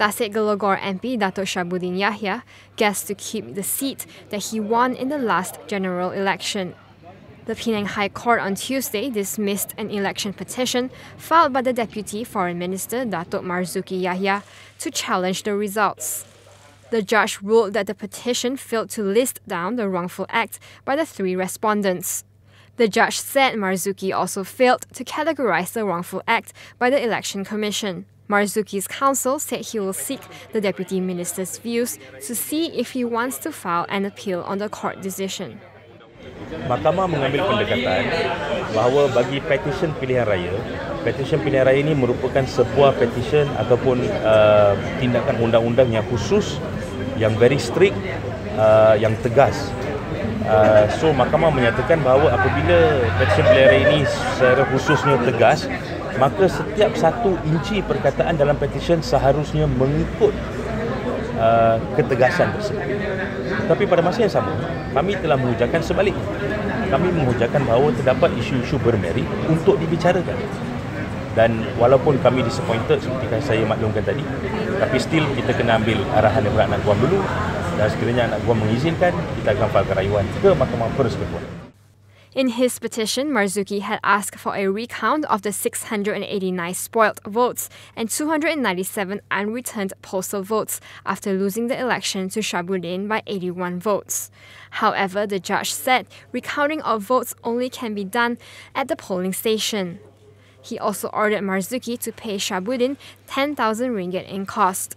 Tasik Gelogor MP Dato Shabuddin Yahya gets to keep the seat that he won in the last general election. The Penang High Court on Tuesday dismissed an election petition filed by the Deputy Foreign Minister Dato Marzuki Yahya to challenge the results. The judge ruled that the petition failed to list down the wrongful act by the three respondents. The judge said Marzuki also failed to categorize the wrongful act by the Election Commission. Marzuki's counsel said he will seek the deputy minister's views to see if he wants to file an appeal on the court decision. Mahkamah mengambil pendekatan bahawa bagi petition pilihan raya, petition pilihan raya ini merupakan sebuah petition ataupun uh, tindakan undang-undang yang khusus, yang very strict, uh, yang tegas. Uh, so mahkamah menyatakan bahawa apabila petition pilihan raya ini secara khususnya tegas, maka setiap satu inci perkataan dalam petition seharusnya mengikut uh, ketegasan tersebut. Tapi pada masa yang sama, kami telah mengujarkan sebaliknya. Kami mengujarkan bahawa terdapat isu-isu bermerit untuk dibicarakan. Dan walaupun kami disappointed seperti yang saya maklumkan tadi, tapi still kita kena ambil arahan daripada anak guam dulu dan sekiranya anak guam mengizinkan, kita akan file kerayuan ke Mahkamah Persekutuan. In his petition, Marzuki had asked for a recount of the 689 spoiled votes and 297 unreturned postal votes after losing the election to Shabuddin by 81 votes. However, the judge said recounting of votes only can be done at the polling station. He also ordered Marzuki to pay Shabuddin 10,000 ringgit in cost.